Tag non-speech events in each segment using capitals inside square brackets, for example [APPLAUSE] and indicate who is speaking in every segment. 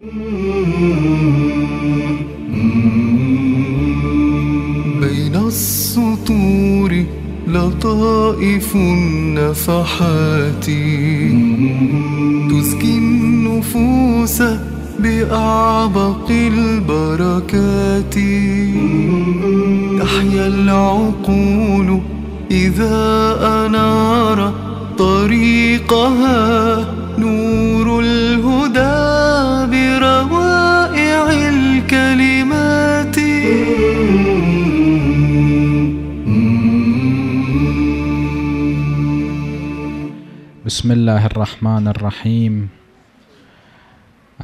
Speaker 1: بين السطور لطائف النفحات. تزكي النفوس بأعبق البركات. تحيا العقول إذا أنار طريقها.
Speaker 2: بسم الله الرحمن الرحيم.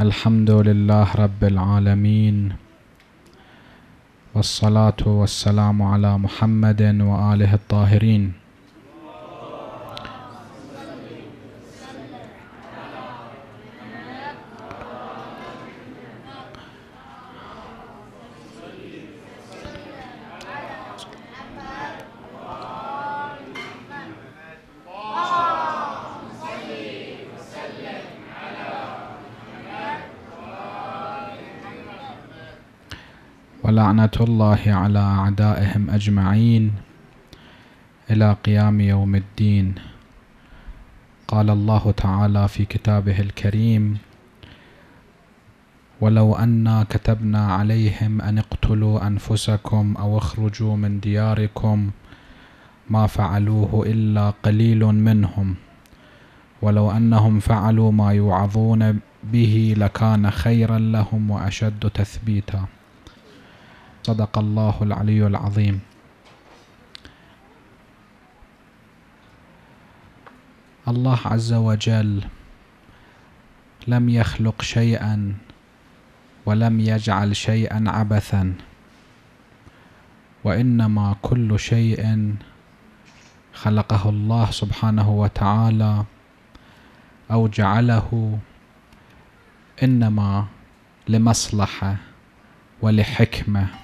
Speaker 2: الحمد لله رب العالمين. والصلاة والسلام على محمد وآله الطاهرين. ولعنة الله على أعدائهم أجمعين إلى قيام يوم الدين. قال الله تعالى في كتابه الكريم ولو أنا كتبنا عليهم أن اقتلوا أنفسكم أو اخرجوا من دياركم ما فعلوه إلا قليل منهم ولو أنهم فعلوا ما يوعظون به لكان خيرا لهم وأشد تثبيتا. صدق الله العلي العظيم. الله عز وجل لم يخلق شيئا ولم يجعل شيئا عبثا وإنما كل شيء خلقه الله سبحانه وتعالى أو جعله إنما لمصلحة ولحكمة.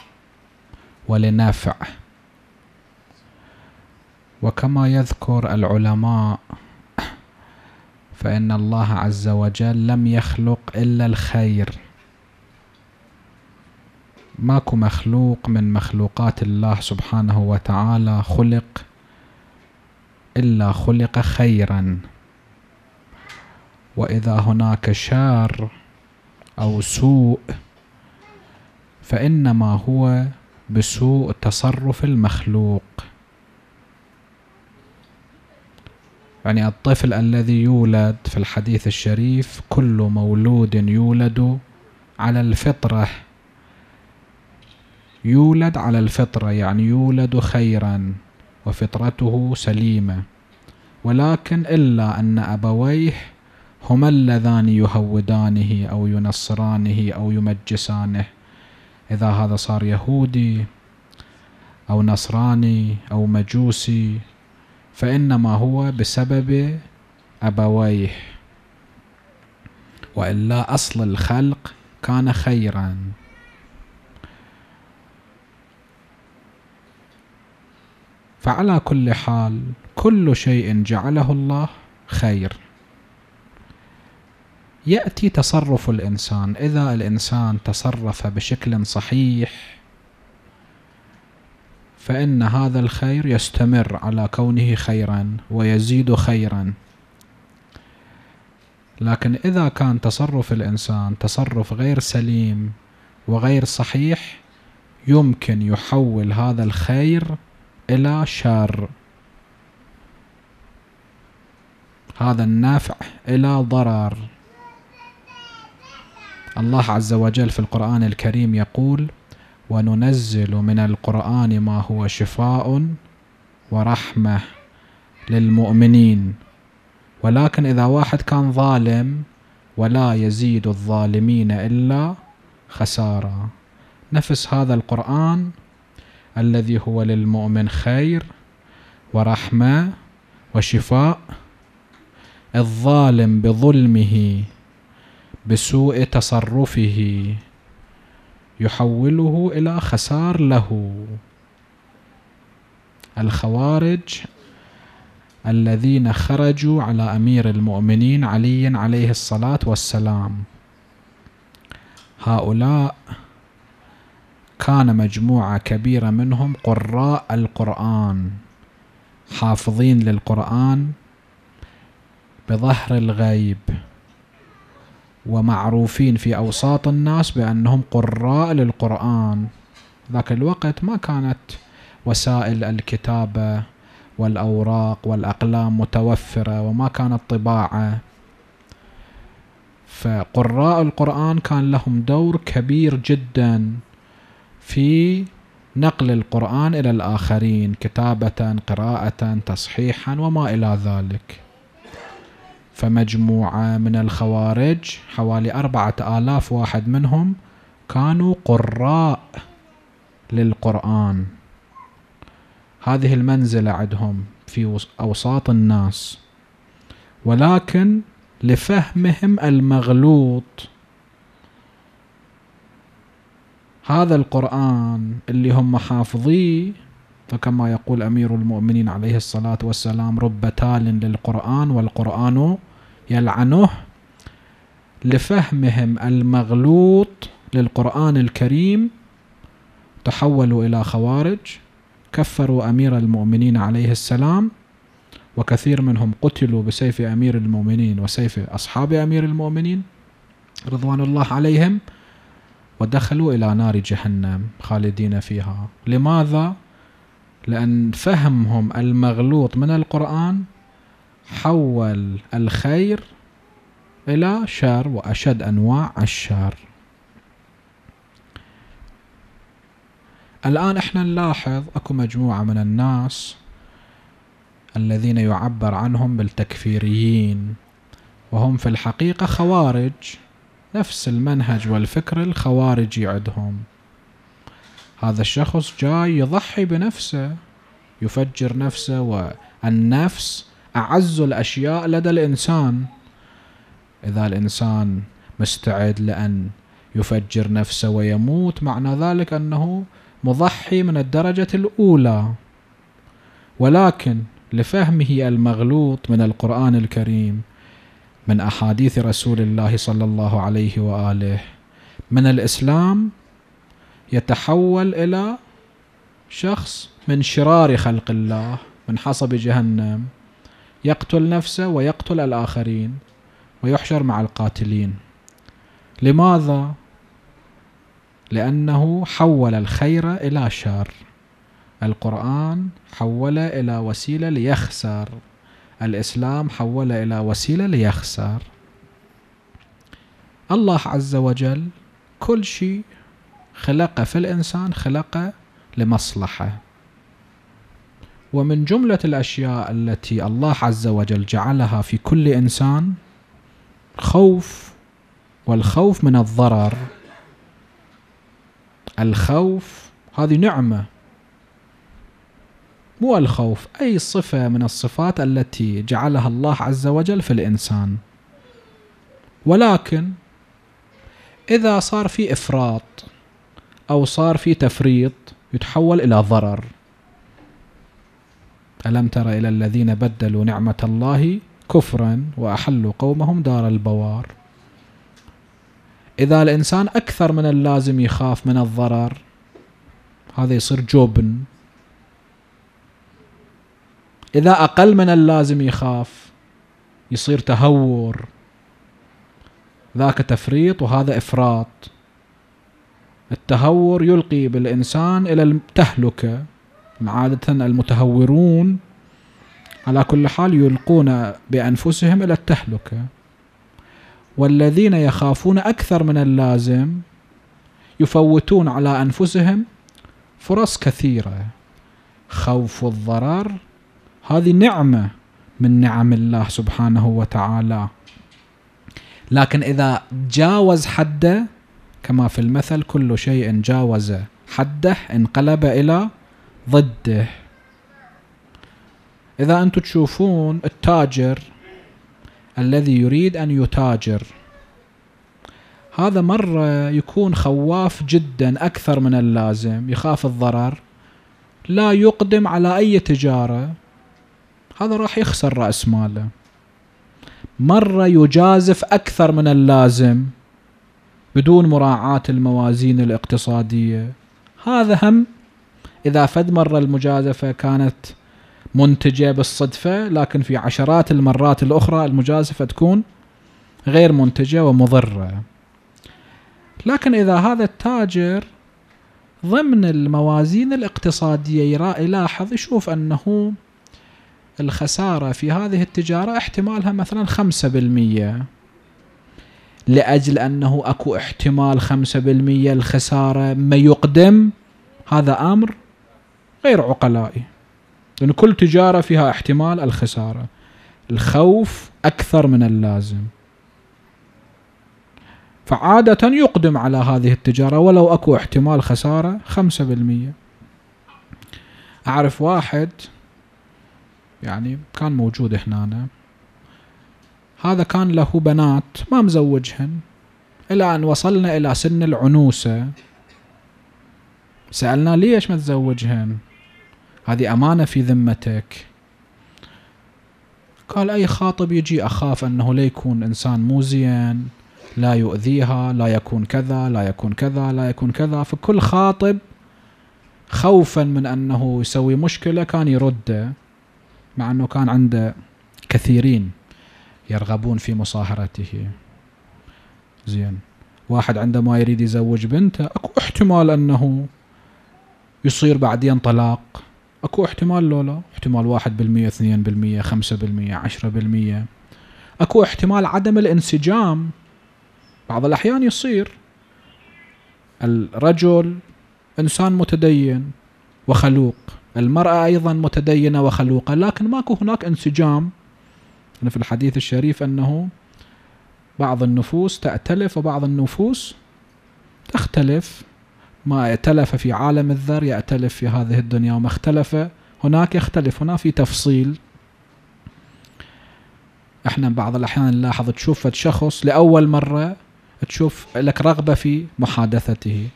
Speaker 2: ولنافع. وكما يذكر العلماء فإن الله عز وجل لم يخلق إلا الخير. ماكو مخلوق من مخلوقات الله سبحانه وتعالى خلق إلا خلق خيرا. وإذا هناك شر أو سوء فإنما هو بسوء تصرف المخلوق. يعني الطفل الذي يولد في الحديث الشريف كل مولود يولد على الفطرة. يولد على الفطرة يعني يولد خيرا وفطرته سليمة. ولكن إلا أن أبويه هما اللذان يهودانه أو ينصرانه أو يمجسانه. إذا هذا صار يهودي أو نصراني أو مجوسي فإنما هو بسبب أبويه. وإلا أصل الخلق كان خيرا. فعلى كل حال كل شيء جعله الله خير. يأتي تصرف الإنسان. إذا الإنسان تصرف بشكل صحيح فإن هذا الخير يستمر على كونه خيرا ويزيد خيرا. لكن إذا كان تصرف الإنسان تصرف غير سليم وغير صحيح يمكن يحول هذا الخير إلى شر. هذا النافع إلى ضرر. الله عز وجل في القرآن الكريم يقول وننزل من القرآن ما هو شفاء ورحمة للمؤمنين. ولكن إذا واحد كان ظالم ولا يزيد الظالمين إلا خسارة. نفس هذا القرآن الذي هو للمؤمن خير ورحمة وشفاء. الظالم بظلمه بسوء تصرفه يحوله إلى خسار له. الخوارج الذين خرجوا على أمير المؤمنين علي عليه الصلاة والسلام. هؤلاء كان مجموعة كبيرة منهم قراء القرآن حافظين للقرآن بظهر الغيب. ومعروفين في أوساط الناس بأنهم قراء للقرآن. ذاك الوقت ما كانت وسائل الكتابة والأوراق والأقلام متوفرة وما كانت طباعة فقراء القرآن كان لهم دور كبير جدا في نقل القرآن إلى الآخرين كتابة قراءة تصحيحا وما إلى ذلك. فمجموعة من الخوارج حوالي أربعة آلاف واحد منهم كانوا قراء للقرآن. هذه المنزلة عندهم في أوساط الناس. ولكن لفهمهم المغلوط هذا القرآن اللي هم حافظيه فكما يقول أمير المؤمنين عليه الصلاة والسلام رب تال للقرآن والقرآن يلعنه لفهمهم المغلوط للقرآن الكريم تحولوا إلى خوارج كفروا أمير المؤمنين عليه السلام وكثير منهم قتلوا بسيف أمير المؤمنين وسيف أصحاب أمير المؤمنين رضوان الله عليهم ودخلوا إلى نار جهنم خالدين فيها لماذا؟ لأن فهمهم المغلوط من القرآن حول الخير إلى شر وأشد أنواع الشر. الآن إحنا نلاحظ أكو مجموعة من الناس الذين يعبر عنهم بالتكفيريين وهم في الحقيقة خوارج نفس المنهج والفكر الخوارجي عندهم هذا الشخص جاي يضحي بنفسه يفجر نفسه والنفس أعز الأشياء لدى الإنسان. إذا الإنسان مستعد لأن يفجر نفسه ويموت معنى ذلك أنه مضحي من الدرجة الأولى. ولكن لفهمه المغلوط من القرآن الكريم من أحاديث رسول الله صلى الله عليه وآله من الإسلام يتحول إلى شخص من شرار خلق الله من حصب جهنم. يقتل نفسه ويقتل الآخرين ويحشر مع القاتلين. لماذا؟ لأنه حول الخير إلى شر. القرآن حول إلى وسيلة ليخسر. الإسلام حول إلى وسيلة ليخسر. الله عز وجل كل شيء خلقه في الإنسان خلقه لمصلحة. ومن جملة الأشياء التي الله عز وجل جعلها في كل إنسان خوف والخوف من الضرر. الخوف هذه نعمة. مو الخوف أي صفة من الصفات التي جعلها الله عز وجل في الإنسان. ولكن إذا صار في إفراط أو صار في تفريط يتحول إلى ضرر. ألم تر إلى الذين بدلوا نعمة الله كفرا وأحلوا قومهم دار البوار؟ إذا الإنسان أكثر من اللازم يخاف من الضرر هذا يصير جبن. إذا أقل من اللازم يخاف يصير تهور. ذاك تفريط وهذا إفراط. التهور يلقي بالإنسان إلى التهلكة عادة المتهورون على كل حال يلقون بأنفسهم إلى التهلكة. والذين يخافون أكثر من اللازم يفوتون على أنفسهم فرص كثيرة. خوف الضرر هذه نعمة من نعم الله سبحانه وتعالى. لكن إذا جاوز حده كما في المثل كل شيء جاوز حده انقلب إلى ضده. إذا أنتم تشوفون التاجر الذي يريد أن يتاجر. هذا مرة يكون خواف جدا أكثر من اللازم يخاف الضرر لا يقدم على أي تجارة. هذا راح يخسر رأس ماله. مرة يجازف أكثر من اللازم بدون مراعاة الموازين الاقتصادية. هذا هم إذا فد مرة المجازفة كانت منتجة بالصدفة لكن في عشرات المرات الأخرى المجازفة تكون غير منتجة ومضرة. لكن إذا هذا التاجر ضمن الموازين الاقتصادية يلاحظ يشوف أنه الخسارة في هذه التجارة احتمالها مثلا خمسة بالمية. لأجل أنه أكو احتمال خمسة بالمية الخسارة ما يقدم هذا أمر غير عقلائي. لأن كل تجارة فيها احتمال الخسارة. الخوف أكثر من اللازم. فعادة يقدم على هذه التجارة ولو أكو احتمال خسارة خمسة بالمية. أعرف واحد يعني كان موجود هنا هذا كان له بنات ما مزوجهن. إلى أن وصلنا إلى سن العنوسة. سألنا ليش ما تزوجهن؟ هذه أمانة في ذمتك. قال أي خاطب يجي أخاف أنه لا يكون إنسان مو زين لا يؤذيها لا يكون كذا لا يكون كذا لا يكون كذا. فكل خاطب خوفا من أنه يسوي مشكلة كان يرده مع أنه كان عنده كثيرين يرغبون في مصاهرته. زين. واحد عندما يريد يزوج بنته أكو احتمال أنه يصير بعدين طلاق. أكو احتمال لو لا احتمال واحد بالمية اثنين بالمية خمسة بالمية عشرة بالمية. أكو احتمال عدم الانسجام. بعض الأحيان يصير. الرجل إنسان متدين وخلوق. المرأة أيضا متدينة وخلوقة. لكن ماكو هناك انسجام. في الحديث الشريف أنه بعض النفوس تأتلف وبعض النفوس تختلف. ما ائتلف في عالم الذر يأتلف في هذه الدنيا وما اختلف. هناك يختلف هنا في تفصيل. إحنا بعض الأحيان نلاحظ تشوف شخص لأول مرة تشوف لك رغبة في محادثته.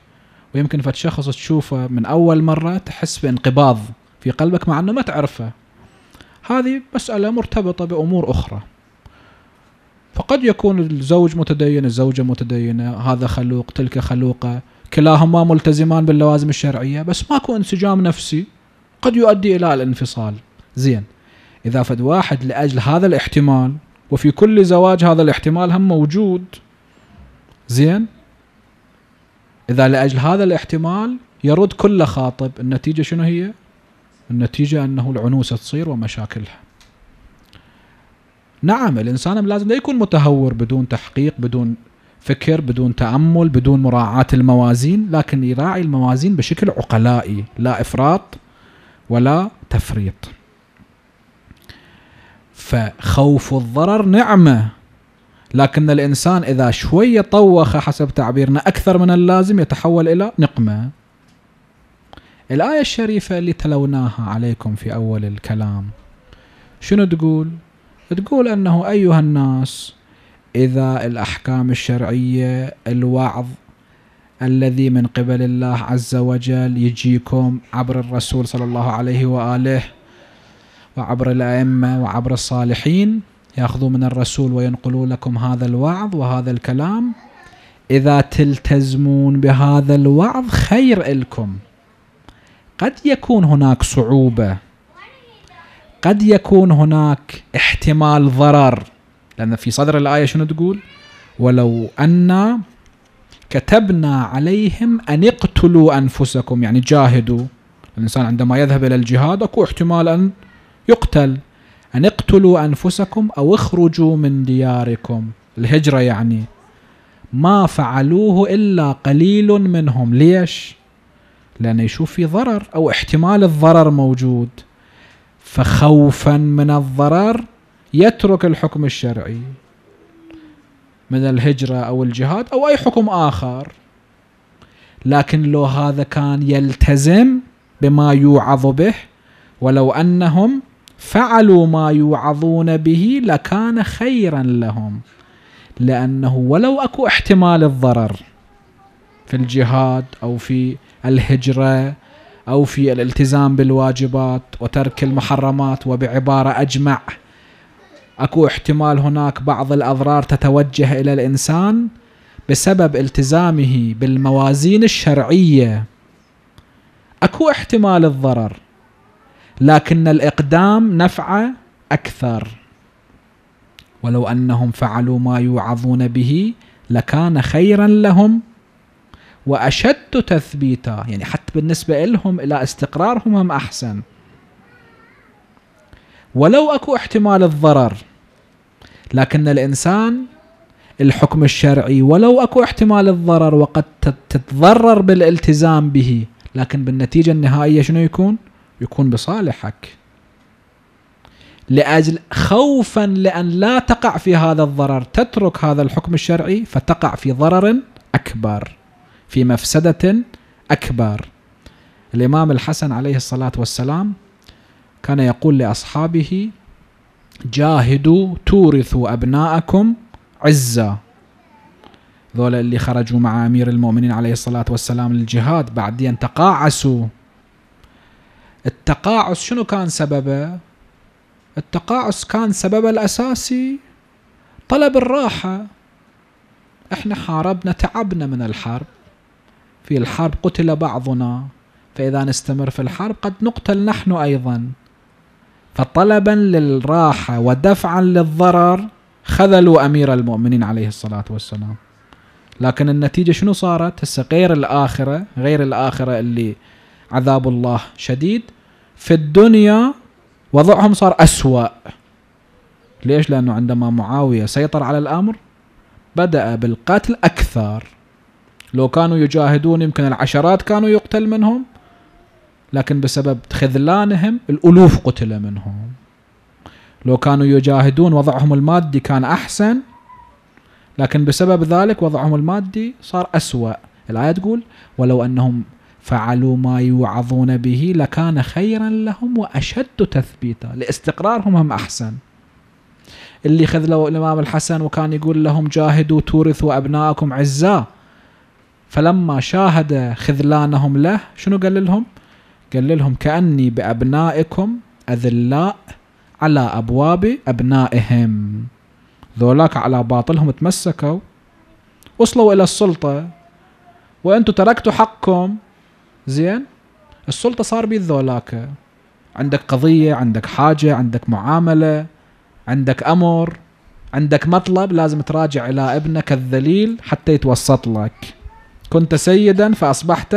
Speaker 2: ويمكن فد شخص تشوفه من أول مرة تحس بانقباض في قلبك مع أنه ما تعرفه. هذه مسألة مرتبطة بأمور أخرى. فقد يكون الزوج متدين الزوجة متدينة هذا خلوق تلك خلوقة. كلاهما ملتزمان باللوازم الشرعية بس ماكو انسجام نفسي قد يؤدي إلى الانفصال. زين. إذا فد واحد لأجل هذا الاحتمال وفي كل زواج هذا الاحتمال هم موجود. زين. إذا لأجل هذا الاحتمال يرد كل خاطب النتيجة شنو هي؟ النتيجة أنه العنوسة تصير ومشاكلها. نعم الإنسان لازم لا يكون متهور بدون تحقيق بدون فكر بدون تأمل بدون مراعاة الموازين لكن يراعي الموازين بشكل عقلائي لا إفراط ولا تفريط. فخوف الضرر نعمة لكن الإنسان إذا شوية طوخ حسب تعبيرنا أكثر من اللازم يتحول إلى نقمة. الآية الشريفة اللي تلوناها عليكم في أول الكلام شنو تقول؟ تقول أنه أيها الناس إذا الأحكام الشرعية الوعظ الذي من قبل الله عز وجل يجيكم عبر الرسول صلى الله عليه وآله وعبر الأئمة وعبر الصالحين يأخذوا من الرسول وينقلوا لكم هذا الوعظ وهذا الكلام. إذا تلتزمون بهذا الوعظ خير لكم. قد يكون هناك صعوبة قد يكون هناك احتمال ضرر. لأن في صدر الآية شنو تقول؟ ولو أن كتبنا عليهم أن اقتلوا أنفسكم يعني جاهدوا. الإنسان عندما يذهب إلى الجهاد أكو احتمال أن يقتل. أن اقتلوا أنفسكم أو اخرجوا من دياركم. الهجرة يعني. ما فعلوه إلا قليل منهم. ليش؟ لأنه يشوف في ضرر أو احتمال الضرر موجود. فخوفا من الضرر يترك الحكم الشرعي من الهجرة أو الجهاد أو أي حكم آخر. لكن لو هذا كان يلتزم بما يوعظ به ولو أنهم فعلوا ما يوعظون به لكان خيرا لهم. لأنه ولو أكو احتمال الضرر في الجهاد أو في الهجرة أو في الالتزام بالواجبات وترك المحرمات وبعبارة أجمع اكو احتمال هناك بعض الأضرار تتوجه إلى الإنسان بسبب التزامه بالموازين الشرعية. اكو احتمال الضرر لكن الإقدام نفعه أكثر. ولو أنهم فعلوا ما يوعظون به لكان خيرا لهم وأشد تثبيتا يعني حتى بالنسبة لهم إلى استقرارهم هم أحسن. ولو أكو احتمال الضرر لكن الإنسان الحكم الشرعي ولو أكو احتمال الضرر وقد تتضرر بالالتزام به لكن بالنتيجة النهائية شنو يكون؟ يكون بصالحك لأجل خوفا لأن لا تقع في هذا الضرر تترك هذا الحكم الشرعي فتقع في ضرر أكبر في مفسدة أكبر الإمام الحسن عليه الصلاة والسلام كان يقول لأصحابه جاهدوا تورثوا أبناءكم عزة. ذولا اللي خرجوا مع أمير المؤمنين عليه الصلاة والسلام للجهاد بعدين تقاعسوا. التقاعس شنو كان سببه؟ التقاعس كان سببه الأساسي طلب الراحة. إحنا حاربنا تعبنا من الحرب. في الحرب قتل بعضنا فإذا نستمر في الحرب قد نقتل نحن أيضا. فطلبا للراحة ودفعا للضرر خذلوا أمير المؤمنين عليه الصلاة والسلام لكن النتيجة شنو صارت؟ هسه غير الآخرة غير الآخرة اللي عذاب الله شديد في الدنيا وضعهم صار أسوأ ليش؟ لأنه عندما معاوية سيطر على الأمر بدأ بالقتل أكثر لو كانوا يجاهدون يمكن العشرات كانوا يقتل منهم لكن بسبب خذلانهم الألوف قتل منهم. لو كانوا يجاهدون وضعهم المادي كان أحسن لكن بسبب ذلك وضعهم المادي صار أسوأ. الآية تقول ولو أنهم فعلوا ما يوعظون به لكان خيرا لهم وأشد تثبيتا. لاستقرارهم هم أحسن. اللي خذلوا الإمام الحسن وكان يقول لهم جاهدوا تورثوا أبناءكم عزا فلما شاهد خذلانهم له شنو قال لهم؟ قال لهم كأني بأبنائكم أذلاء على أبواب أبنائهم. ذولاك على باطلهم تمسكوا. وصلوا إلى السلطة. وأنتم تركتوا حقكم زين؟ السلطة صار بيد ذولاك. عندك قضية عندك حاجة عندك معاملة عندك أمر عندك مطلب لازم تراجع إلى ابنك الذليل حتى يتوسط لك. كنت سيدا فأصبحت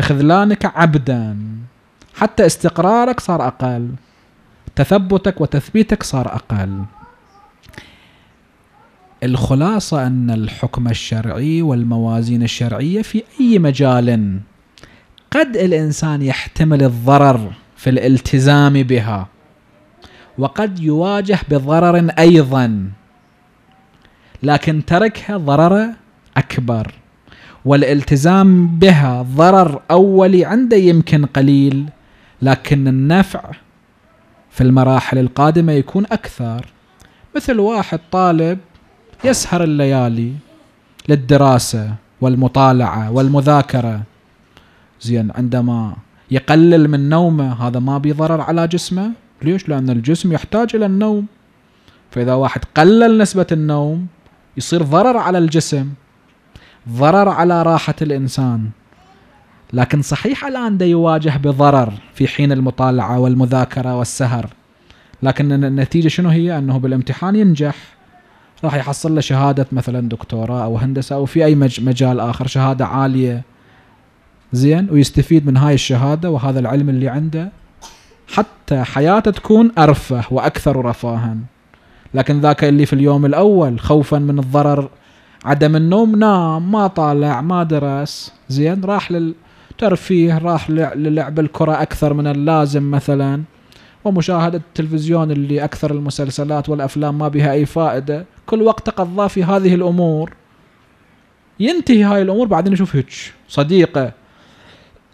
Speaker 2: بخذلانك عبدا. حتى استقرارك صار أقل. تثبتك وتثبيتك صار أقل. الخلاصة أن الحكم الشرعي والموازين الشرعية في أي مجال قد الإنسان يحتمل الضرر في الالتزام بها وقد يواجه بضرر أيضا لكن تركها ضرر أكبر. والالتزام بها ضرر اولي عنده يمكن قليل لكن النفع في المراحل القادمة يكون أكثر. مثل واحد طالب يسهر الليالي للدراسة والمطالعة والمذاكرة. زين عندما يقلل من نومه هذا ما بيضرر على جسمه. ليش؟ لأن الجسم يحتاج إلى النوم. فإذا واحد قلل نسبة النوم يصير ضرر على الجسم. ضرر على راحة الإنسان. لكن صحيح الآن دا يواجه بضرر في حين المطالعة والمذاكرة والسهر. لكن النتيجة شنو هي؟ أنه بالامتحان ينجح. راح يحصل له شهادة مثلا دكتوراه أو هندسة أو في أي مجال آخر شهادة عالية. زين؟ ويستفيد من هاي الشهادة وهذا العلم اللي عنده. حتى حياته تكون أرفه وأكثر رفاها. لكن ذاك اللي في اليوم الأول خوفا من الضرر عدم النوم نام ما طالع ما درس. زين راح للترفيه راح للعب الكرة أكثر من اللازم مثلا. ومشاهدة التلفزيون اللي أكثر المسلسلات والأفلام ما بها أي فائدة. كل وقت قضاه في هذه الأمور. ينتهي هاي الأمور بعدين يشوف هيك صديقة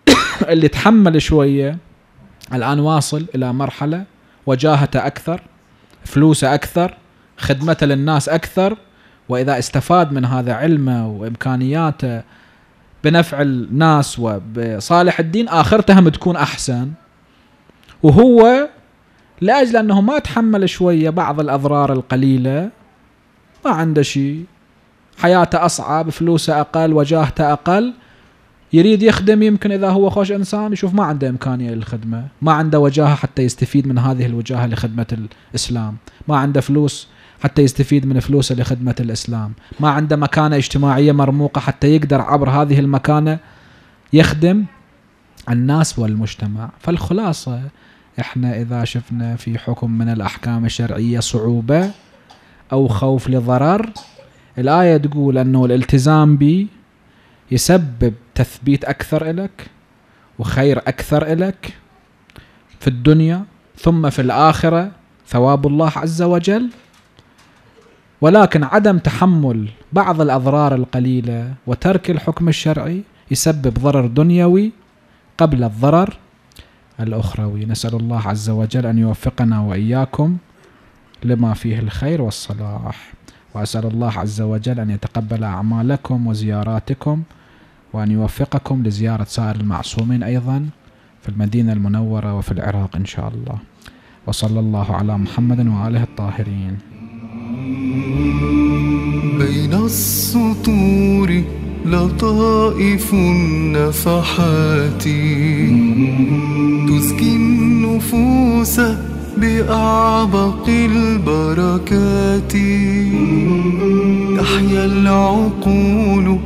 Speaker 2: [COUGHS] اللي تحمل شوية. الآن واصل إلى مرحلة وجاهته أكثر فلوسه أكثر خدمته للناس أكثر. وإذا استفاد من هذا علمه وإمكانياته بنفع الناس وبصالح الدين اخرته هم تكون أحسن. وهو لأجل أنه ما تحمل شوية بعض الأضرار القليلة ما عنده شيء. حياته أصعب فلوسه أقل وجاهته أقل. يريد يخدم يمكن إذا هو خوش إنسان يشوف ما عنده إمكانية للخدمة. ما عنده وجاهة حتى يستفيد من هذه الوجاهة لخدمة الإسلام. ما عنده فلوس حتى يستفيد من فلوسه لخدمة الإسلام. ما عنده مكانة اجتماعية مرموقة حتى يقدر عبر هذه المكانة يخدم الناس والمجتمع. فالخلاصة إحنا إذا شفنا في حكم من الأحكام الشرعية صعوبة أو خوف لضرر الآية تقول أنه الالتزام به يسبب تثبيت أكثر إلك وخير أكثر إلك في الدنيا ثم في الآخرة ثواب الله عز وجل. ولكن عدم تحمل بعض الأضرار القليلة وترك الحكم الشرعي يسبب ضرر دنيوي قبل الضرر الأخروي. نسأل الله عز وجل أن يوفقنا وإياكم لما فيه الخير والصلاح. وأسأل الله عز وجل أن يتقبل أعمالكم وزياراتكم وأن يوفقكم لزيارة سائر المعصومين أيضا في المدينة المنورة وفي العراق إن شاء الله. وصلى الله على محمد وآله الطاهرين.
Speaker 1: بين السطور لطائف النفحات. تزكي النفوس بأعبق البركات. تحيا العقول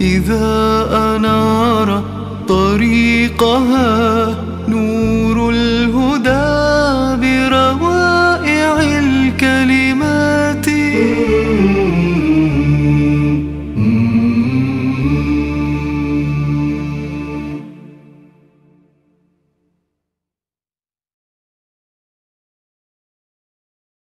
Speaker 1: إذا أنار طريقها نور